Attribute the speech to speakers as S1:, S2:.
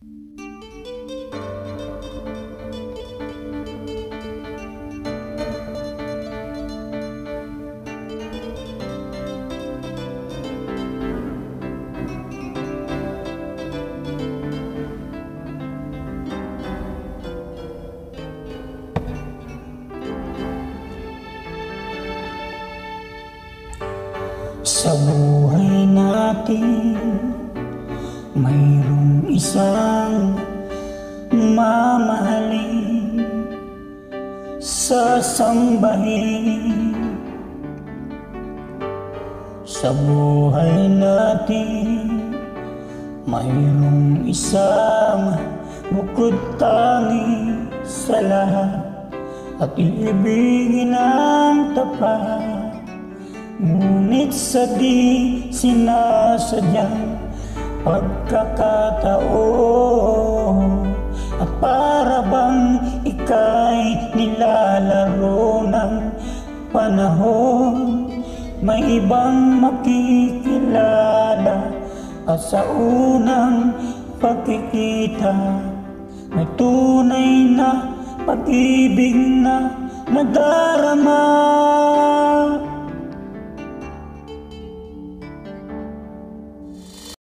S1: Sa buhay natin Mayroong isang mamahalin Sasambahin Sa buhay natin Mayroong isang bukod tangi sa lahat At iibigin ang tapat. Ngunit sa di sinasadyang pagkakataon. At para bang ika'y nilalaro ng panahon May ibang makikilala. At sa unang pagkikita May tunay na pag-ibig na nadarama